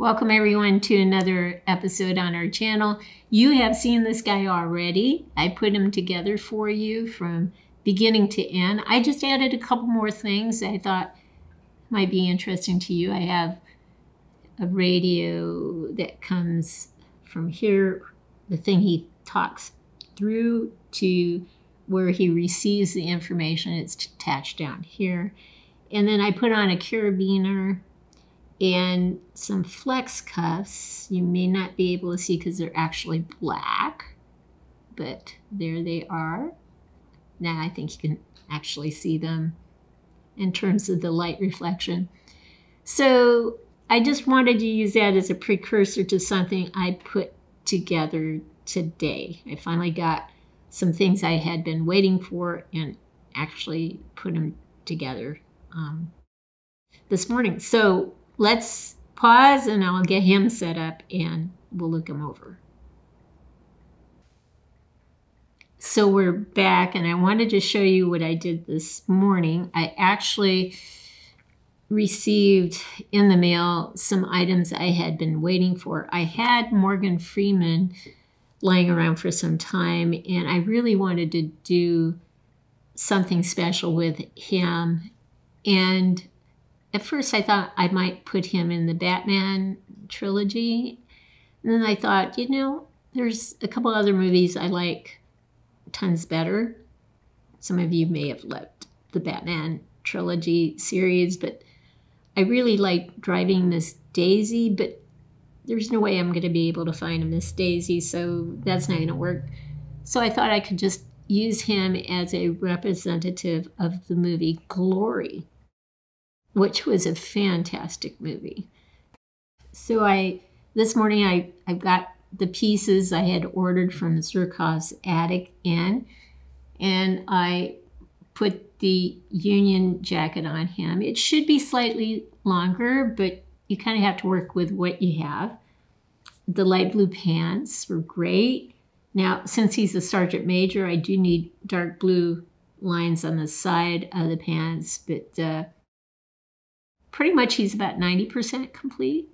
Welcome everyone to another episode on our channel. You have seen this guy already. I put him together for you from beginning to end. I just added a couple more things I thought might be interesting to you. I have a radio that comes from here, the thing he talks through to where he receives the information. It's attached down here. And then I put on a carabiner and some flex cuffs. You may not be able to see because they're actually black, but there they are. Now I think you can actually see them in terms of the light reflection. So I just wanted to use that as a precursor to something I put together today. I finally got some things I had been waiting for and actually put them together um, this morning. So let's pause and I'll get him set up and we'll look him over. So we're back and I wanted to show you what I did this morning. I actually received in the mail some items I had been waiting for. I had Morgan Freeman lying around for some time and I really wanted to do something special with him and at first I thought I might put him in the Batman trilogy. And then I thought, you know, there's a couple other movies I like tons better. Some of you may have loved the Batman trilogy series, but I really like driving Miss Daisy, but there's no way I'm going to be able to find a Miss Daisy, so that's not going to work. So I thought I could just use him as a representative of the movie Glory, which was a fantastic movie. So I this morning I, I got the pieces I had ordered from Zhukov's Attic in, and I put the union jacket on him. It should be slightly longer, but you kind of have to work with what you have. The light blue pants were great. Now, since he's a sergeant major, I do need dark blue lines on the side of the pants, but uh, pretty much he's about 90% complete.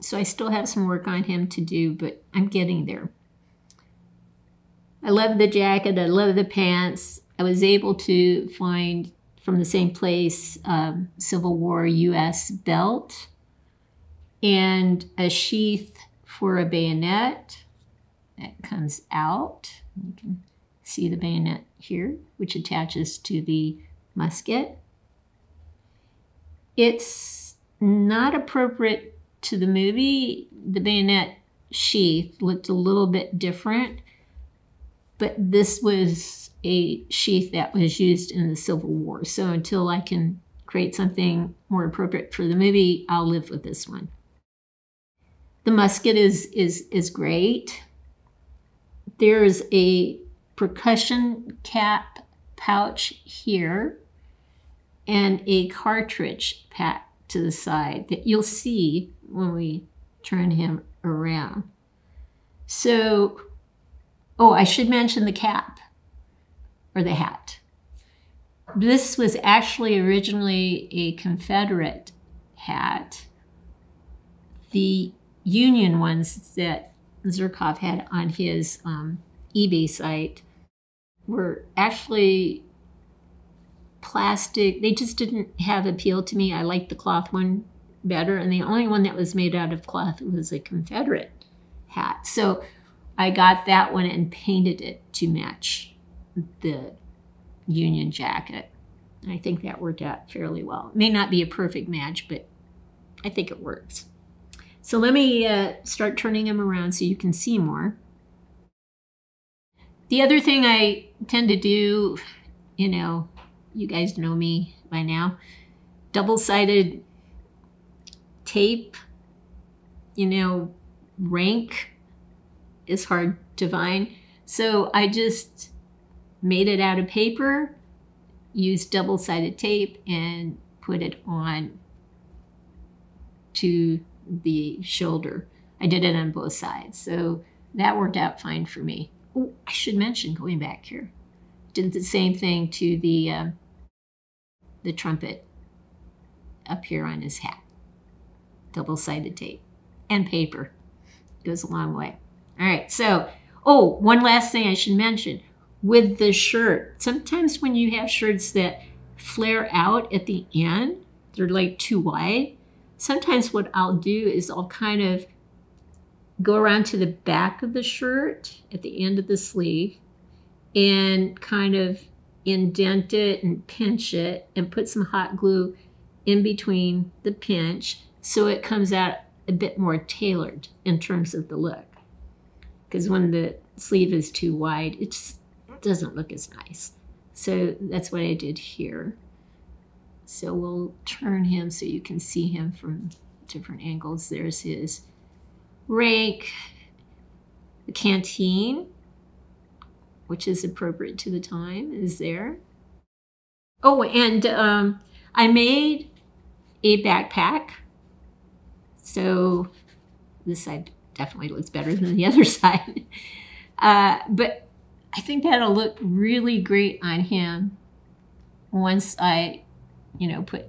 So I still have some work on him to do, but I'm getting there. I love the jacket. I love the pants. I was able to find from the same place um, Civil War U.S. belt and a sheath for a bayonet that comes out. You can see the bayonet here, which attaches to the musket. It's not appropriate to the movie. The bayonet sheath looked a little bit different, but this was a sheath that was used in the Civil War. So until I can create something more appropriate for the movie, I'll live with this one. The musket is is is great. There's a percussion cap pouch here and a cartridge pack to the side that you'll see when we turn him around. So, oh, I should mention the cap or the hat. This was actually originally a Confederate hat. The Union ones that Zhukov had on his um, eBay site were actually plastic. They just didn't have appeal to me. I liked the cloth one better. And the only one that was made out of cloth was a Confederate hat. So I got that one and painted it to match the Union jacket. And I think that worked out fairly well. It may not be a perfect match, but I think it works. So let me uh, start turning them around so you can see more. The other thing I tend to do, you know, you guys know me by now. Double sided tape, you know, rank is hard to find. So I just made it out of paper, used double sided tape, and put it on to the shoulder. I did it on both sides. So that worked out fine for me. Oh, I should mention going back here. Did the same thing to the uh, the trumpet up here on his hat. Double-sided tape. and paper goes a long way. All right, so, oh, one last thing I should mention with the shirt. Sometimes when you have shirts that flare out at the end, they're like too wide. Sometimes what I'll do is I'll kind of go around to the back of the shirt at the end of the sleeve and kind of indent it and pinch it and put some hot glue in between the pinch so it comes out a bit more tailored in terms of the look. Because when the sleeve is too wide, it just doesn't look as nice. So that's what I did here. So we'll turn him so you can see him from different angles. There's his rake, the canteen, which is appropriate to the time, is there. Oh, and um, I made a backpack. So this side definitely looks better than the other side. Uh, but I think that'll look really great on him once I, you know, put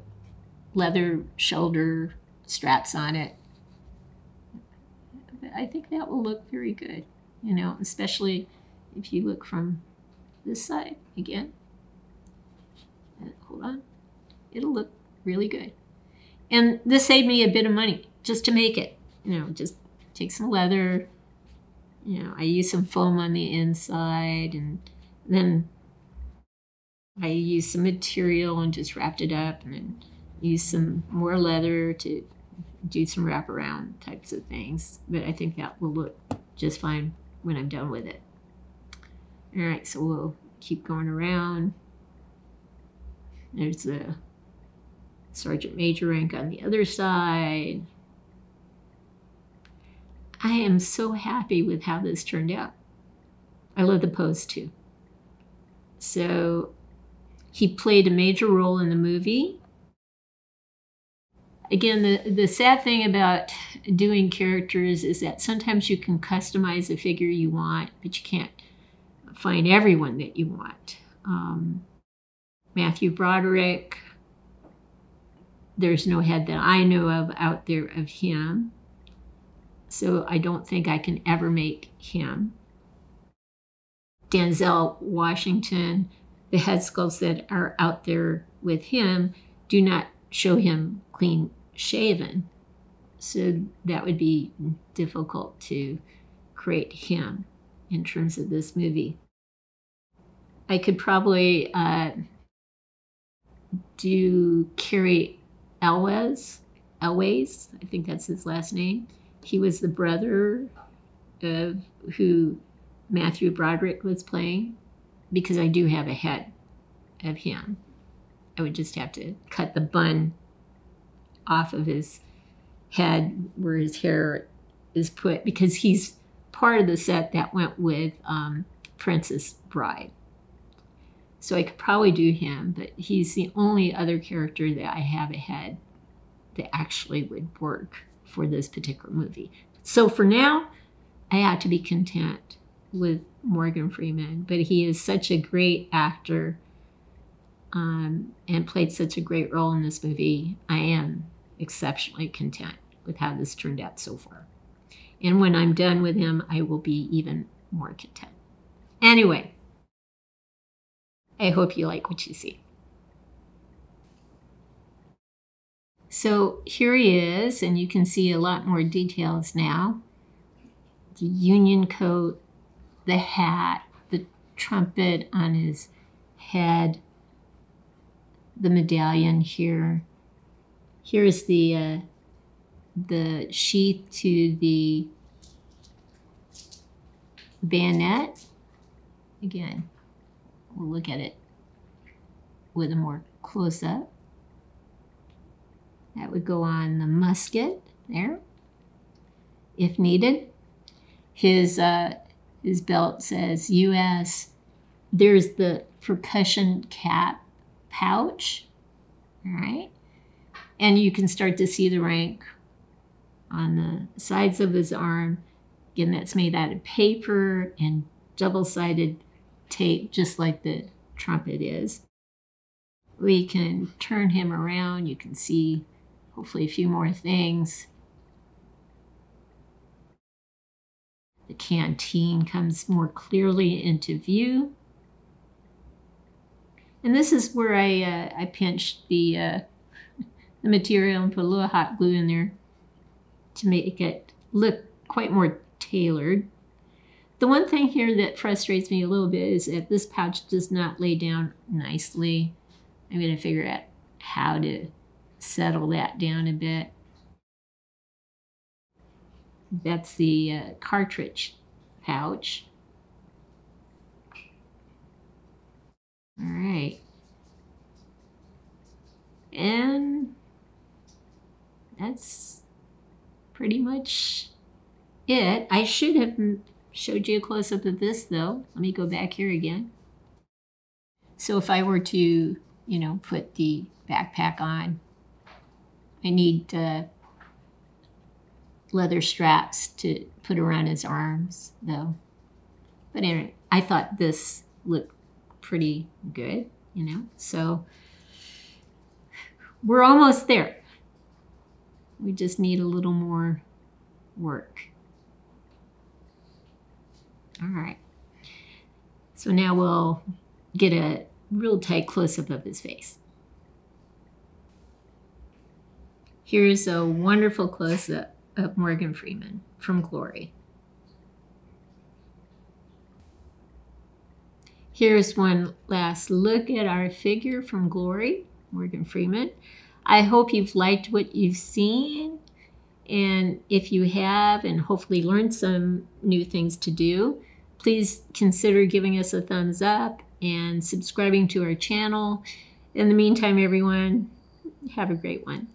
leather shoulder straps on it. I think that will look very good, you know, especially if you look from this side again. Hold on. It'll look really good. And this saved me a bit of money just to make it. You know, just take some leather. You know, I use some foam on the inside and then I used some material and just wrapped it up and then used some more leather to do some wraparound types of things. But I think that will look just fine when I'm done with it. All right, so we'll keep going around. There's the sergeant major rank on the other side. I am so happy with how this turned out. I love the pose too. So he played a major role in the movie. Again, the, the sad thing about doing characters is that sometimes you can customize the figure you want, but you can't find everyone that you want. Um, Matthew Broderick, there's no head that I know of out there of him. So I don't think I can ever make him. Denzel Washington, the head sculpts that are out there with him do not show him clean shaven. So that would be difficult to create him in terms of this movie. I could probably uh, do Cary Elwes, Elwes, I think that's his last name. He was the brother of who Matthew Broderick was playing, because I do have a head of him. I would just have to cut the bun off of his head where his hair is put, because he's part of the set that went with um, Princess Bride. So I could probably do him, but he's the only other character that I have ahead that actually would work for this particular movie. So for now, I had to be content with Morgan Freeman, but he is such a great actor um, and played such a great role in this movie. I am exceptionally content with how this turned out so far. And when I'm done with him, I will be even more content. Anyway, I hope you like what you see. So here he is, and you can see a lot more details now. The union coat, the hat, the trumpet on his head, the medallion here. Here's the uh, the sheath to the bayonet. Again, We'll look at it with a more close up. That would go on the musket there, if needed. His, uh, his belt says U.S. There's the percussion cap pouch, all right? And you can start to see the rank on the sides of his arm. Again, that's made out of paper and double-sided tape just like the trumpet is. We can turn him around. You can see hopefully a few more things. The canteen comes more clearly into view. And this is where I, uh, I pinched the, uh, the material and put a little hot glue in there to make it look quite more tailored. The one thing here that frustrates me a little bit is that this pouch does not lay down nicely. I'm going to figure out how to settle that down a bit. That's the uh, cartridge pouch. All right. And that's pretty much it. I should have showed you a close-up of this though. Let me go back here again. So if I were to, you know, put the backpack on, I need uh, leather straps to put around his arms though. But anyway, I thought this looked pretty good, you know, so we're almost there. We just need a little more work. All right. So now we'll get a real tight close-up of his face. Here's a wonderful close-up of Morgan Freeman from Glory. Here's one last look at our figure from Glory, Morgan Freeman. I hope you've liked what you've seen. And if you have and hopefully learned some new things to do, please consider giving us a thumbs up and subscribing to our channel. In the meantime, everyone, have a great one.